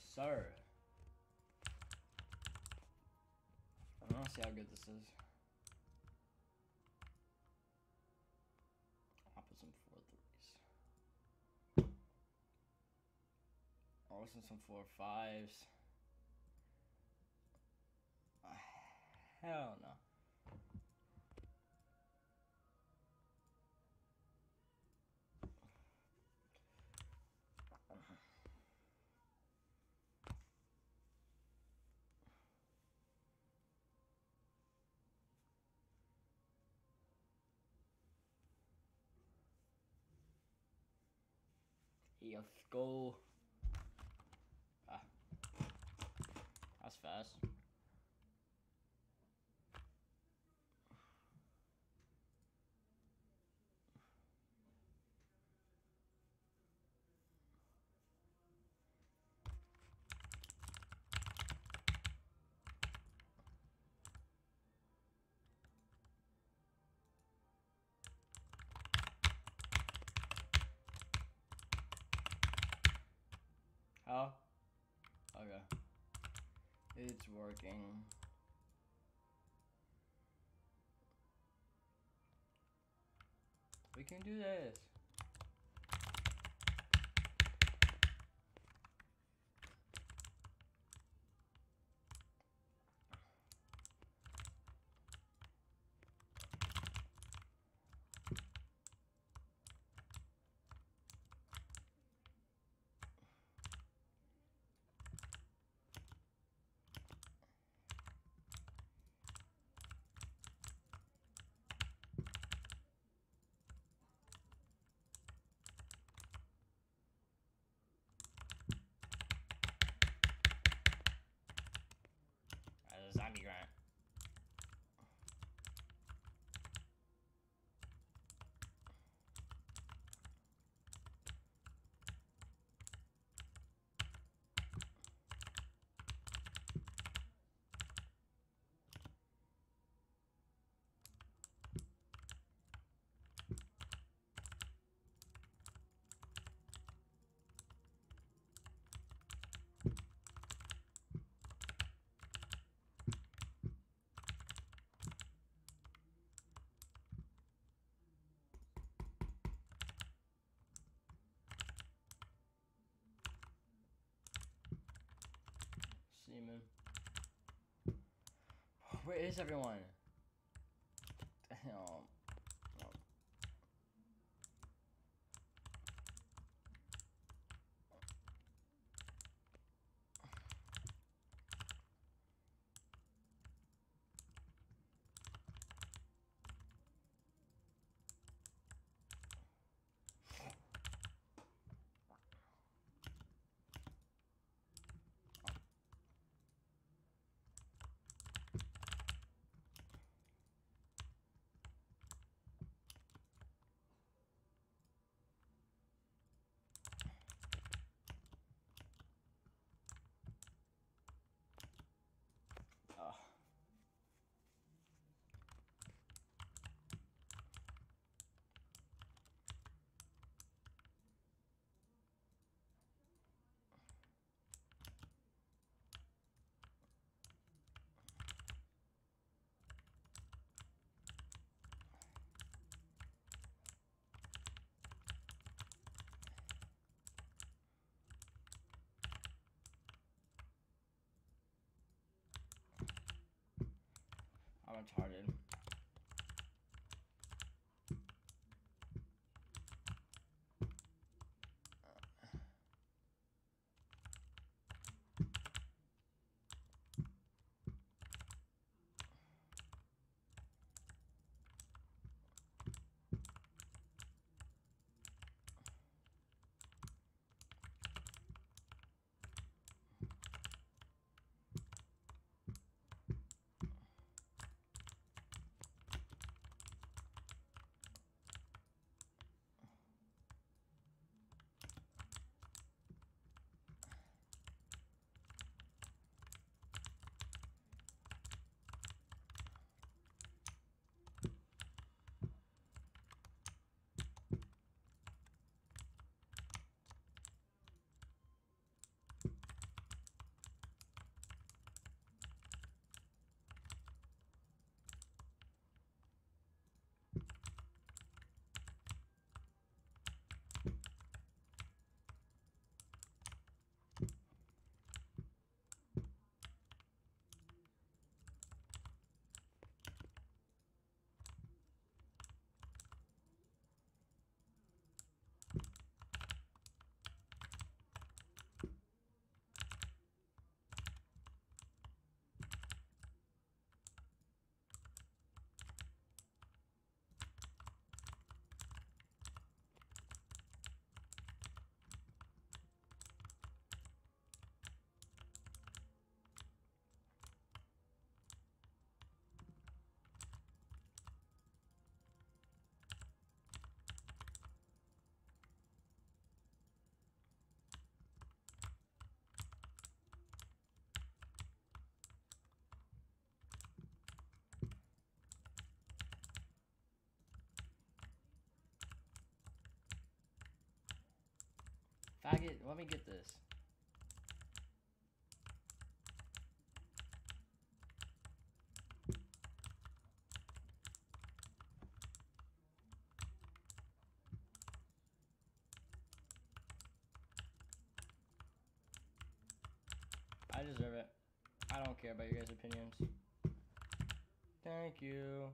Yes, sir. I to see how good this is. I'll put some four threes. Listen some four fives. Uh, hell no. Let's go. Ah. That's fast. How? Okay. It's working. We can do this. Grunt. Seaman. Is everyone? Damn. Oh. Oh. I'm I get? Let me get this. I deserve it. I don't care about your guys' opinions. Thank you.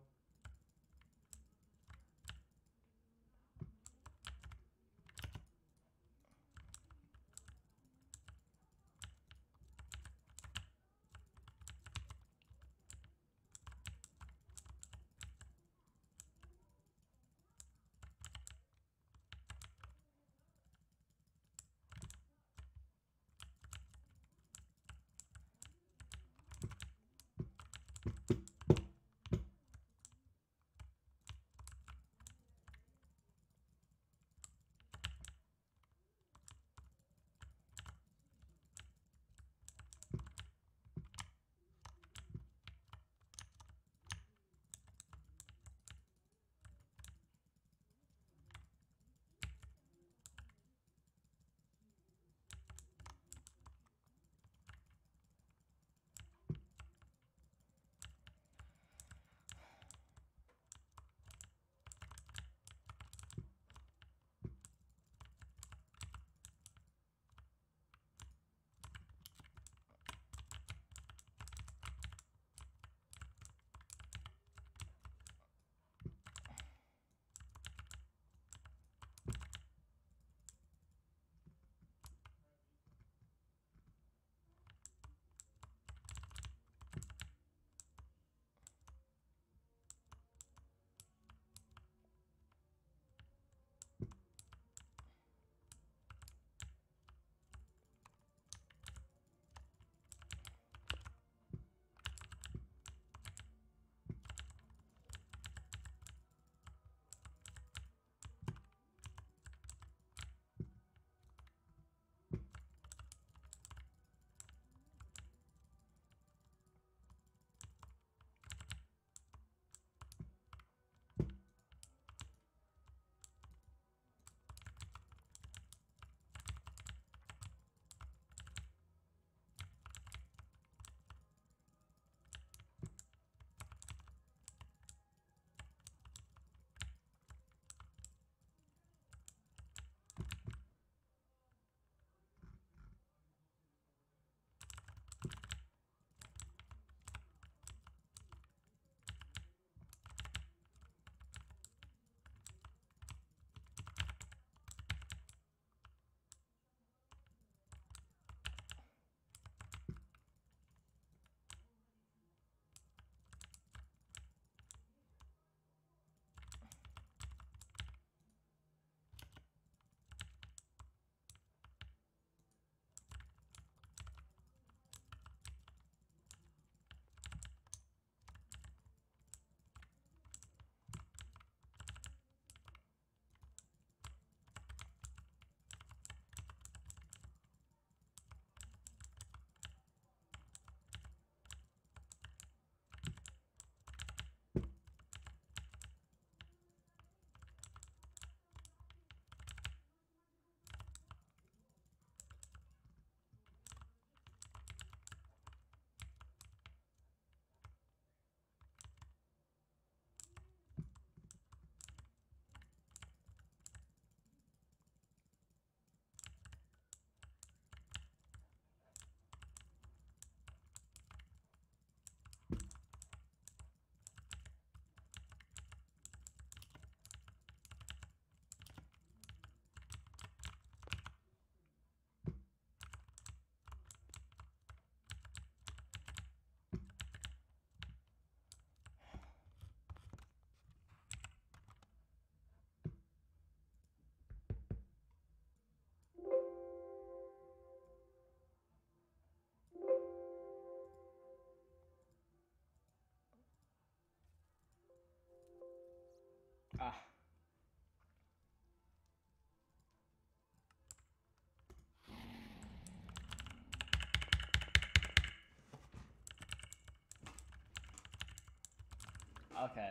Okay.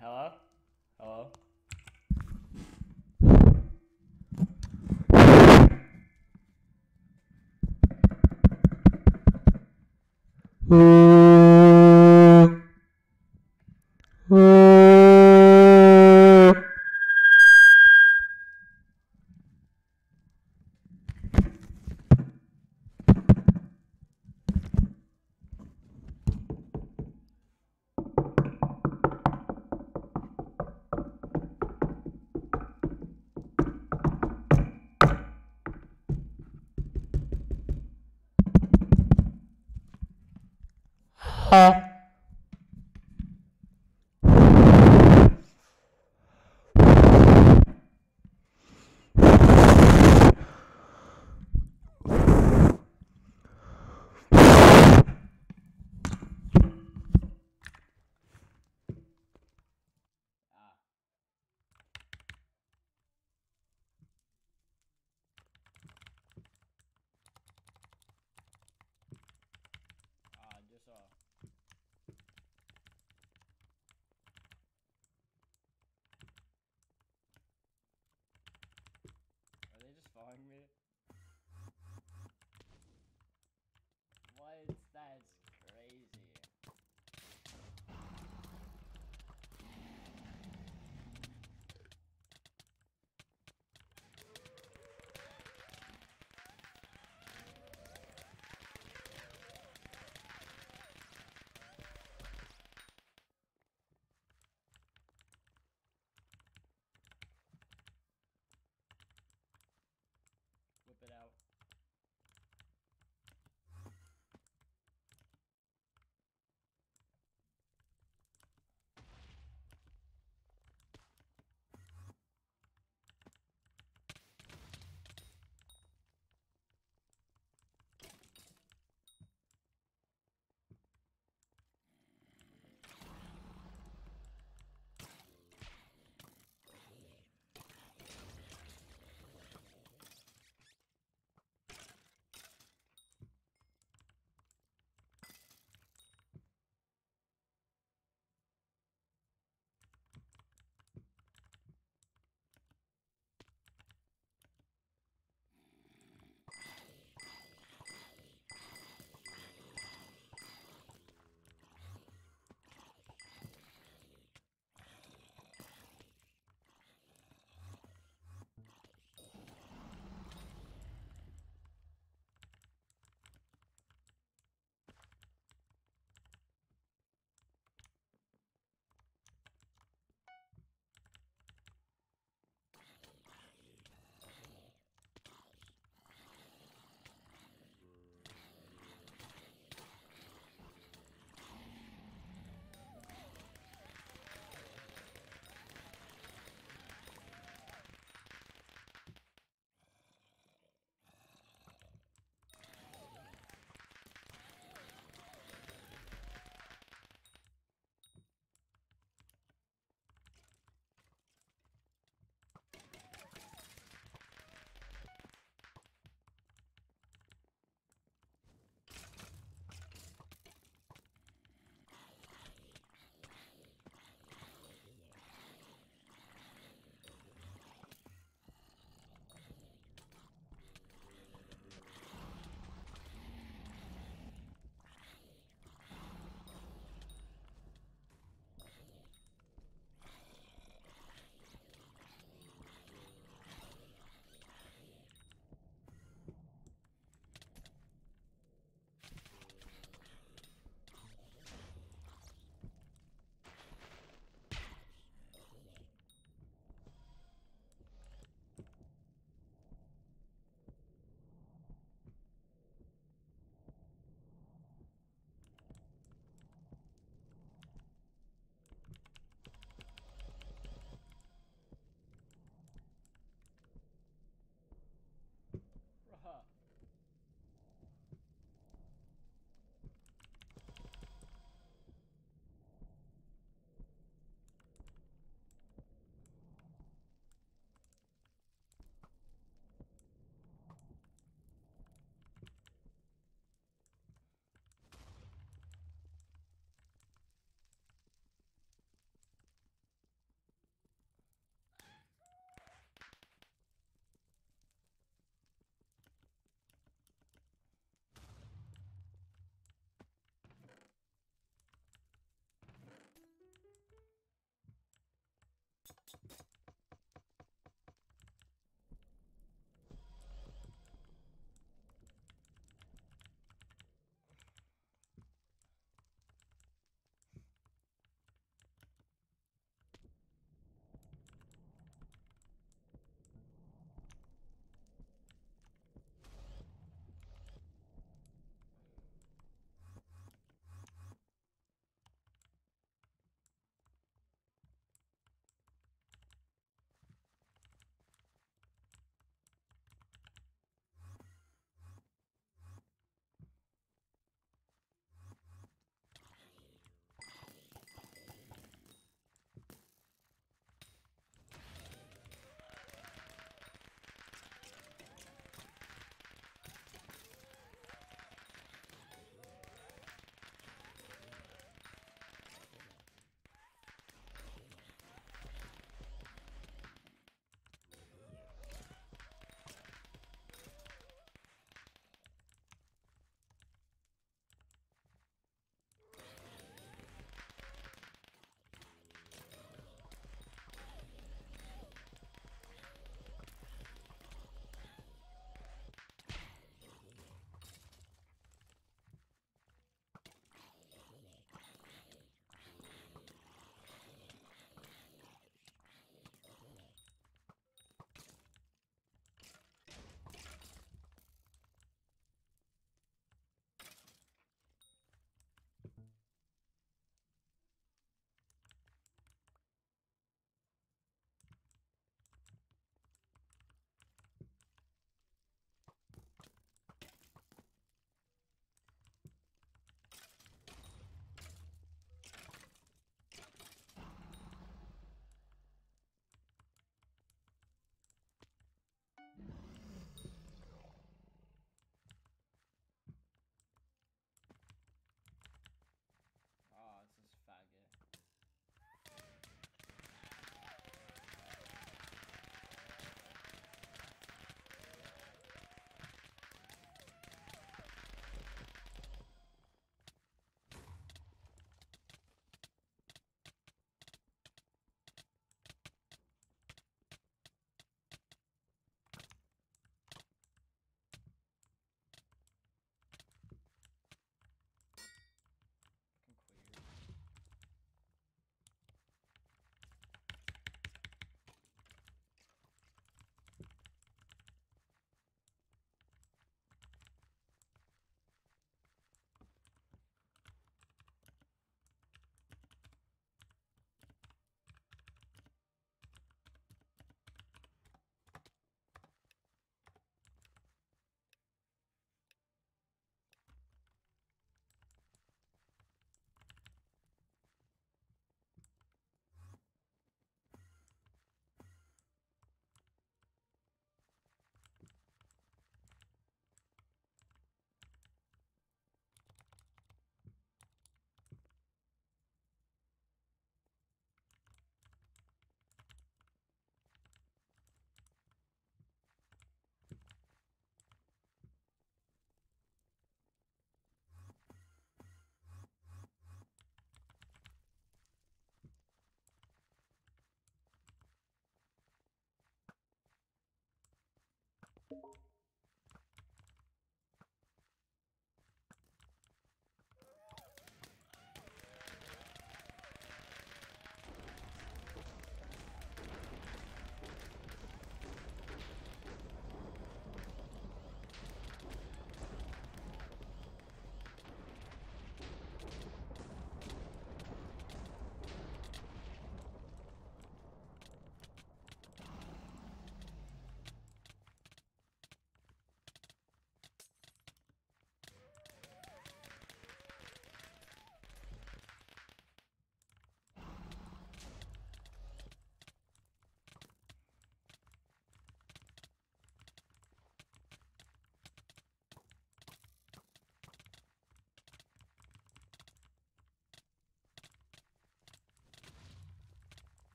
Hello?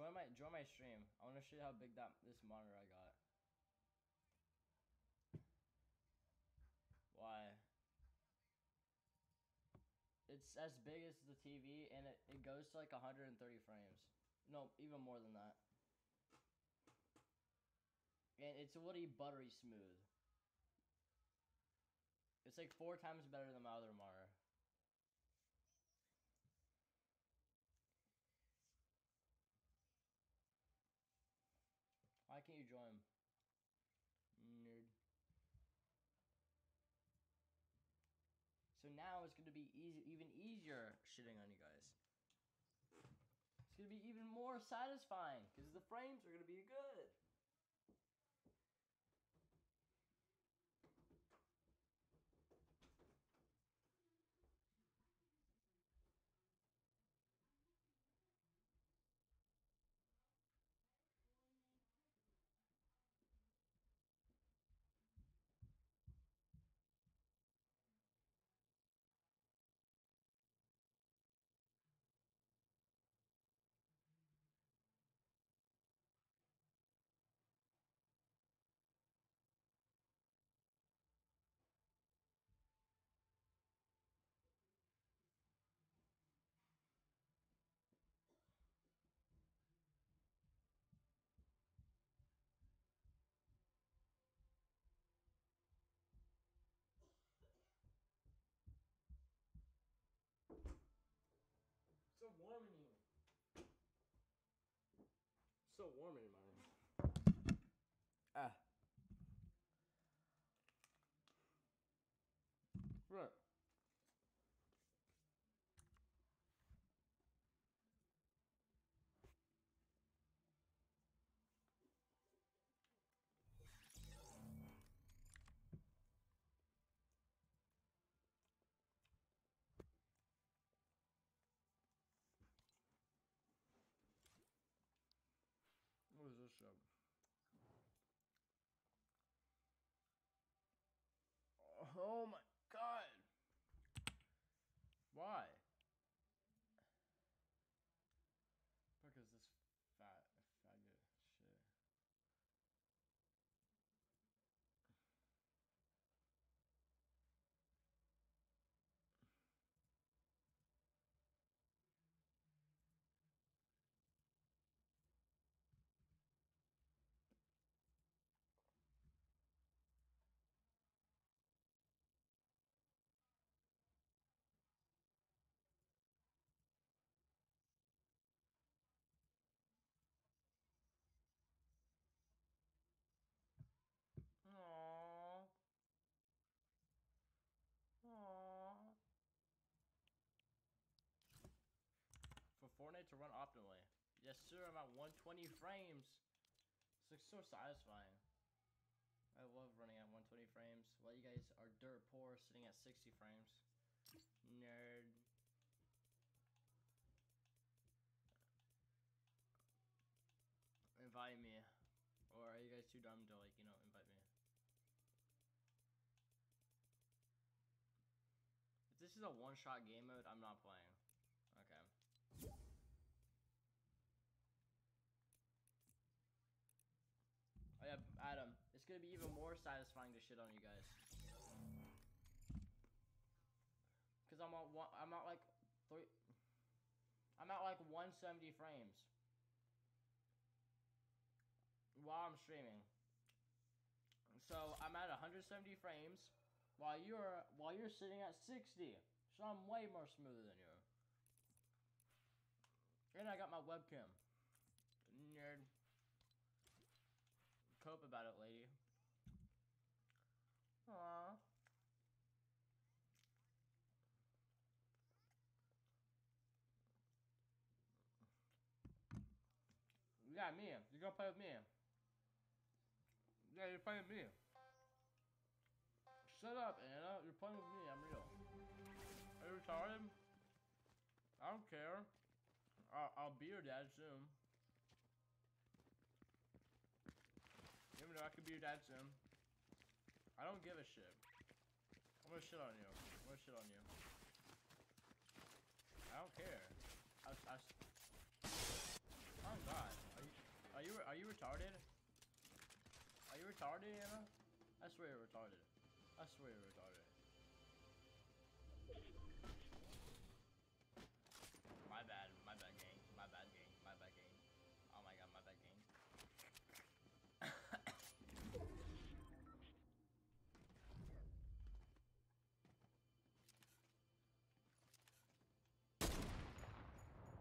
join my join my stream. I want to show you how big that this monitor I got. Why? It's as big as the TV, and it, it goes to like 130 frames. No, even more than that. And it's woody buttery smooth. It's like four times better than my other monitor. Why can't you join? Nerd. So now it's gonna be easy, shitting on you guys. It's gonna be even more satisfying because the frames are gonna be good. So warm in my Shit? Oh my to run optimally. Yes, sir, I'm at 120 frames. It's like so satisfying. I love running at 120 frames while you guys are dirt poor sitting at 60 frames. Nerd. Invite me. Or are you guys too dumb to like, you know, invite me? If this is a one-shot game mode, I'm not playing. Okay. Oh yeah, Adam, it's gonna be even more satisfying to shit on you guys. Cause I'm at one, I'm at like three, I'm at like 170 frames while I'm streaming. So I'm at 170 frames while you're while you're sitting at 60. So I'm way more smoother than you. And I got my webcam. Nerd. Cope about it, lady. Yeah, me. You're gonna play with me. Yeah, you're playing with me. Shut up, Anna. You're playing with me. I'm real. Are you retarded? I don't care. I'll, I'll be your dad soon. Even though I could be your dad soon. I don't give a shit. I'm gonna shit on you. I'm gonna shit on you. I don't care. I, I, oh God. are you retarded? Are you retarded, Anna? I swear you're retarded. I swear you're retarded. My bad, my bad gang, my bad gang, my bad gang. Oh my god, my bad gang.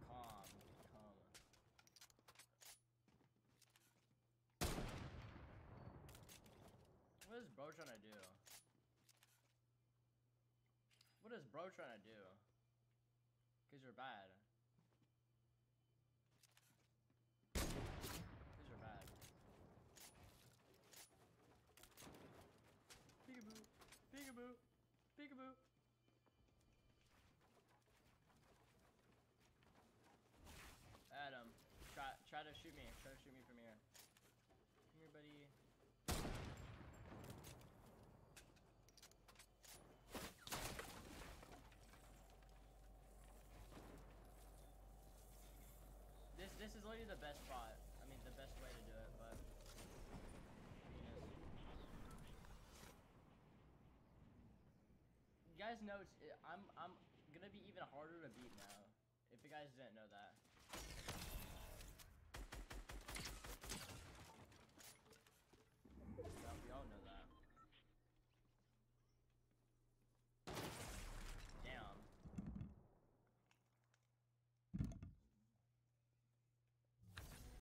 Calm, calm. What is bro trying to do? What is bro trying to do? Cause you're bad. Cause you're bad. Peekaboo, peekaboo, peekaboo. Adam, try try to shoot me. Try to shoot me from here. Come here, buddy. This this is literally the best spot. I mean, the best way to do it, but. You guys know I'm I'm gonna be even harder to beat now. If you guys didn't know that.